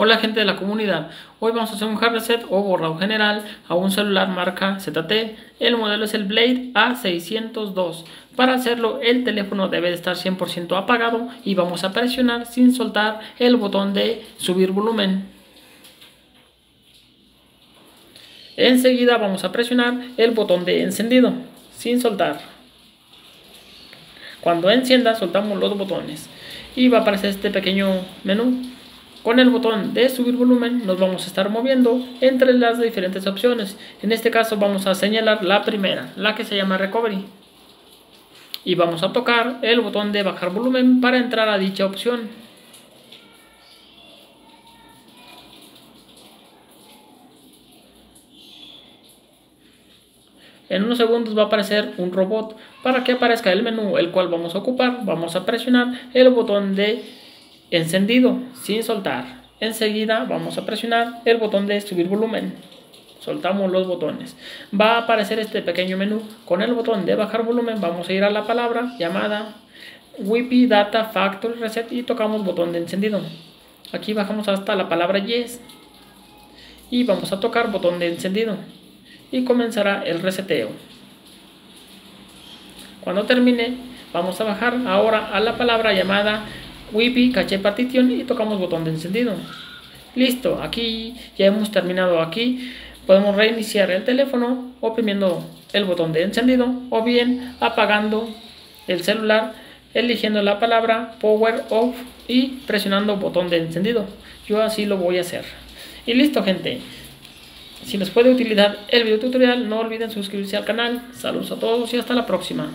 Hola gente de la comunidad, hoy vamos a hacer un hard reset o borrado general a un celular marca ZT, el modelo es el Blade A602. Para hacerlo el teléfono debe de estar 100% apagado y vamos a presionar sin soltar el botón de subir volumen. Enseguida vamos a presionar el botón de encendido sin soltar. Cuando encienda soltamos los botones y va a aparecer este pequeño menú con el botón de subir volumen nos vamos a estar moviendo entre las diferentes opciones. En este caso vamos a señalar la primera, la que se llama Recovery. Y vamos a tocar el botón de bajar volumen para entrar a dicha opción. En unos segundos va a aparecer un robot. Para que aparezca el menú el cual vamos a ocupar, vamos a presionar el botón de encendido sin soltar. Enseguida vamos a presionar el botón de subir volumen. Soltamos los botones. Va a aparecer este pequeño menú. Con el botón de bajar volumen vamos a ir a la palabra llamada WIPI Data Factory Reset y tocamos botón de encendido. Aquí bajamos hasta la palabra Yes y vamos a tocar botón de encendido y comenzará el reseteo. Cuando termine vamos a bajar ahora a la palabra llamada WIPI Caché Partition y tocamos botón de encendido. Listo, aquí ya hemos terminado aquí. Podemos reiniciar el teléfono oprimiendo el botón de encendido o bien apagando el celular eligiendo la palabra Power Off y presionando botón de encendido. Yo así lo voy a hacer. Y listo gente. Si les puede utilizar el video tutorial no olviden suscribirse al canal. Saludos a todos y hasta la próxima.